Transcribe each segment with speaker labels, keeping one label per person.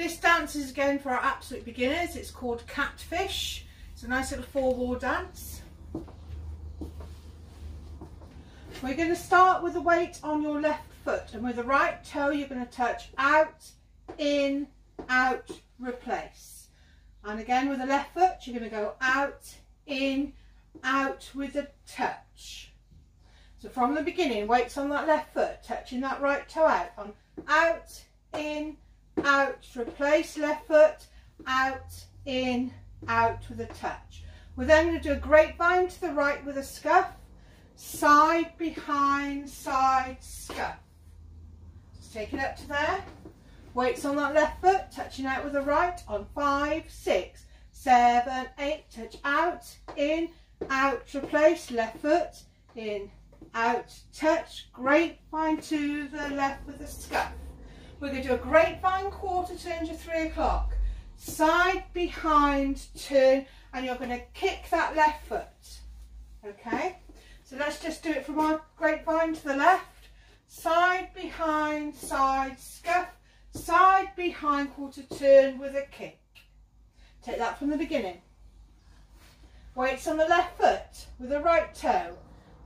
Speaker 1: This dance is again for our absolute beginners. It's called Catfish. It's a nice little four-wall dance. We're going to start with the weight on your left foot and with the right toe you're going to touch out, in, out, replace. And again with the left foot you're going to go out, in, out with a touch. So from the beginning, weights on that left foot, touching that right toe out, on out, in, out, replace left foot, out, in, out with a touch. We're then going to do a grapevine to the right with a scuff, side, behind, side, scuff. Just take it up to there. Weights on that left foot, touching out with the right on five, six, seven, eight, touch out, in, out, replace, left foot, in, out, touch, grapevine to the left with a scuff. We're going to do a grapevine quarter turn to three o'clock. Side, behind, turn, and you're going to kick that left foot. Okay, so let's just do it from our grapevine to the left. Side, behind, side, scuff, side, behind, quarter turn with a kick. Take that from the beginning. Weights on the left foot with the right toe.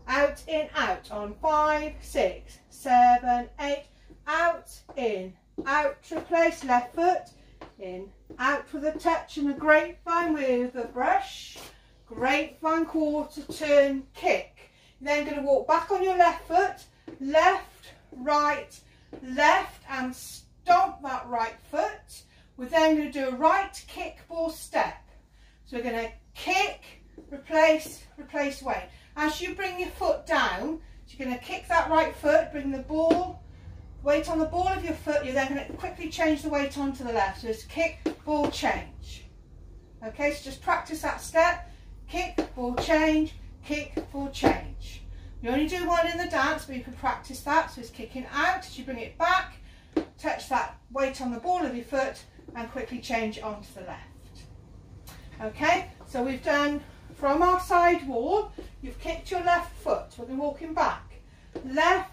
Speaker 1: Out, in, out on five, six, seven, eight, out, in, out, to replace left foot, in, out with a touch and a grapevine with a brush, grapevine quarter turn kick. then going to walk back on your left foot, left, right, left and stomp that right foot. We're then going to do a right kick ball step. So we're going to kick, replace, replace weight. As you bring your foot down, you're going to kick that right foot, bring the ball weight on the ball of your foot, you're then going to quickly change the weight onto the left. So it's kick, ball, change. Okay, so just practice that step. Kick, ball, change, kick, ball, change. You only do one in the dance, but you can practice that. So it's kicking out as you bring it back, touch that weight on the ball of your foot and quickly change onto the left. Okay, so we've done from our side wall, you've kicked your left foot. We'll be walking back. Left,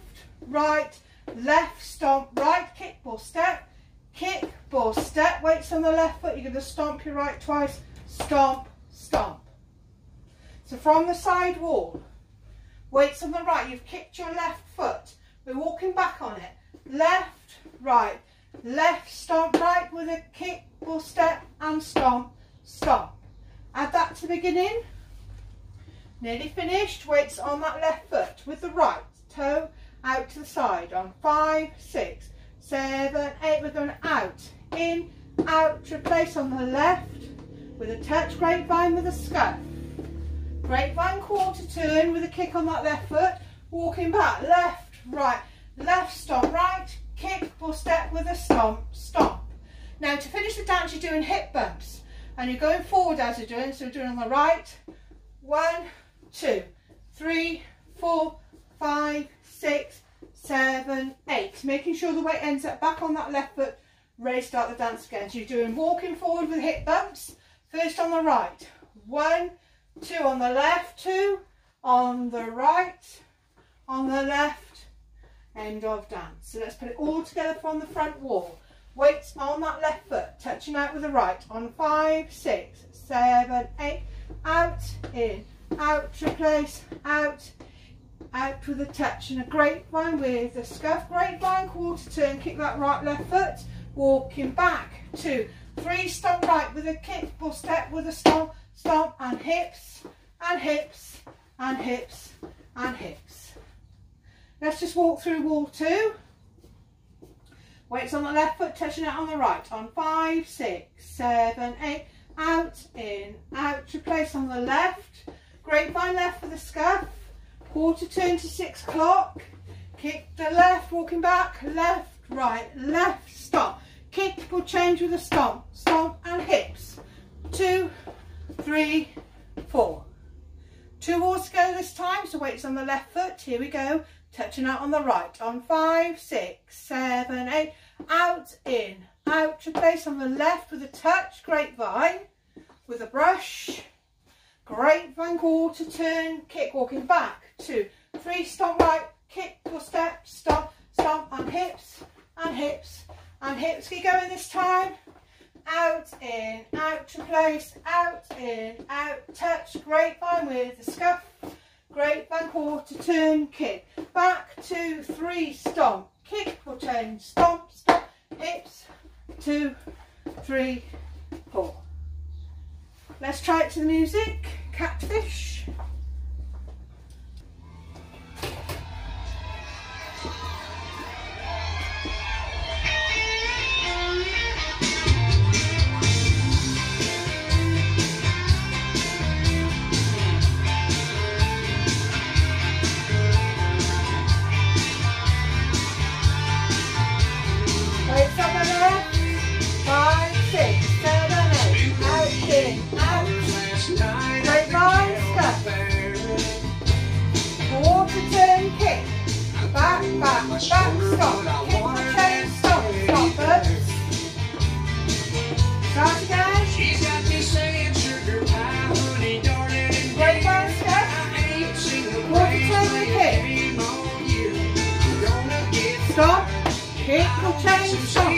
Speaker 1: right, left stomp, right kick, ball step, kick, ball step, weights on the left foot, you're going to stomp your right twice, stomp, stomp. So from the side wall, weights on the right, you've kicked your left foot, we're walking back on it, left, right, left, stomp, right with a kick, ball step and stomp, stomp. Add that to the beginning. Nearly finished, weights on that left foot with the right toe, out to the side on five, six, seven, eight. We're going out, in, out, replace on the left with a touch grapevine with a scuff. Grapevine quarter turn with a kick on that left foot, walking back, left, right, left, stomp, right, kick, or step with a stomp, stomp. Now to finish the dance you're doing hip bumps and you're going forward as you're doing, so you're doing on the right, one, two, three, four, five, six, seven, eight. Making sure the weight ends up back on that left foot, ready to start the dance again. So you're doing walking forward with hip bumps. First on the right, one, two on the left, two, on the right, on the left, end of dance. So let's put it all together from the front wall. Weights on that left foot, touching out with the right on five, six, seven, eight, out, in, out, replace, out, out with a touch and a grapevine with a scuff grapevine quarter turn kick that right left foot walking back two three stomp right with a kick ball step with a stomp stomp and hips and hips and hips and hips. Let's just walk through wall two. Weights on the left foot touching it on the right. On five six seven eight out in out. Replace on the left. Grapevine left with the scuff quarter turn to six o'clock, kick the left, walking back, left, right, left, stop. Kick, will change with a stomp, stomp and hips. Two, three, four. Two more to go this time, so weights on the left foot, here we go. Touching out on the right, on five, six, seven, eight, out, in, out, to place on the left with a touch, grapevine, with a brush, grapevine quarter turn, kick, walking back, two, three, stomp right, kick or step, stomp, stomp, and hips, and hips, and hips. Keep going this time. out, in, out, to place, out, in, out, touch, grapevine with the scuff, Great, grapevine, quarter, turn, kick, back, two, three, stomp, kick or change, stomp, stomp, hips, two, three, four. Let's try it to the music, catfish.
Speaker 2: She